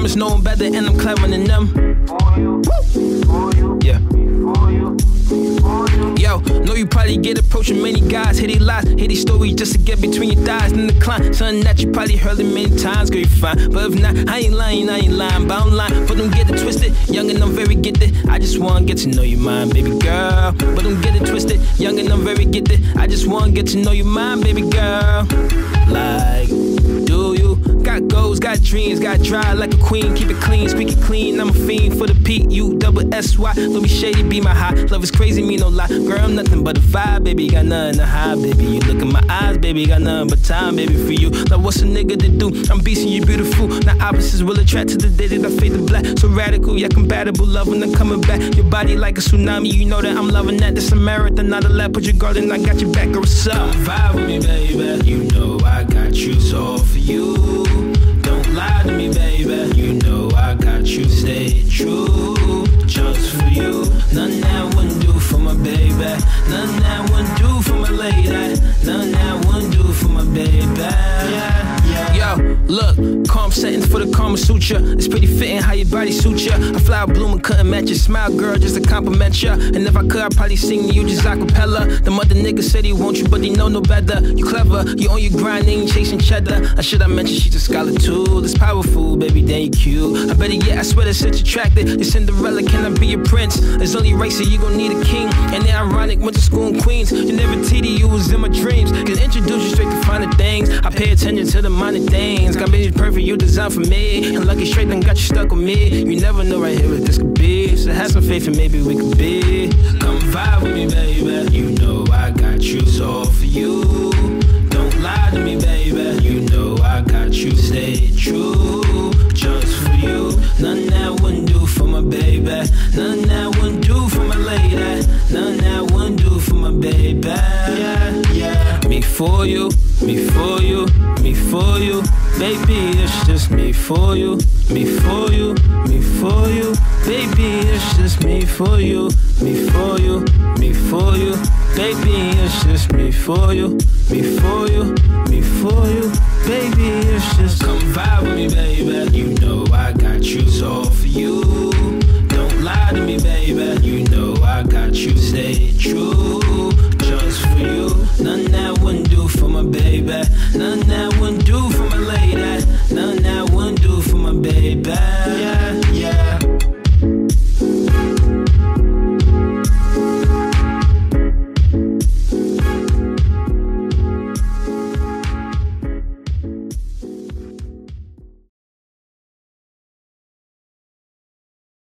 promise no one better, and I'm clever than them. Yeah. Yo, know you probably get approaching many guys. Hit these lies, hit these stories just to get between your thighs. Then decline. Something that you probably heard it many times, girl, you fine. But if not, I ain't lying, I ain't lying. But I'm lying. But don't get it twisted. Young and I'm very gifted. I just wanna get to know your mind, baby girl. But don't get it twisted. Young and I'm very gifted. I just wanna get to know your mind, baby girl. Dreams, got dry like a queen. Keep it clean, speak it clean. I'm a fiend for the P U double S Y. Don't be shady, be my high. Love is crazy, me no lie. Girl, I'm nothing but a vibe, baby. Got nothing to hide, baby. You look in my eyes, baby. Got nothing but time, baby, for you. Like, what's a nigga to do? I'm beasting you, beautiful. Now, opposites will attract to the day that I fade to black. So radical, yeah, compatible. Love when I'm coming back. Your body like a tsunami, you know that I'm loving that. This a marathon, not a lap. Put your guard in, I got your back, girl, what's up? Vibe with me, baby. None that wouldn't do for my lady. None that wouldn't do for my baby. Yeah. Yo, look, calm settings for the Kama Sutra. It's pretty fitting how your body suits ya. A flower bloom and couldn't match your smile, girl, just to compliment ya. And if I could, I'd probably sing to you just a cappella. The mother nigga said he want you, but he know no better. You clever, you on your grind, ain't chasing cheddar. I should I mention she's a scholar too. It's powerful, baby, then you cute. I better yeah, I swear that such attracted. You're Cinderella, can I be your prince? It's only right, so you gon' need a king. Ironic, went to school in Queens. You never TD, you was in my dreams. Can introduce you straight to finer things. I pay attention to the minor things. Got me perfect, you designed for me. And lucky straight then got you stuck with me. You never know right here what this could be. So have some faith and maybe we could be. Come vibe with me, baby. You know I got you, for you, me for you, me for you. Baby, it's just me for you, me for you, me for you. Baby, it's just me for you, me for you, me for you. Baby, it's just me for you, me for you, me for you. do for my baby. Nothing I wouldn't do for my lady. Nothing I wouldn't do for my baby.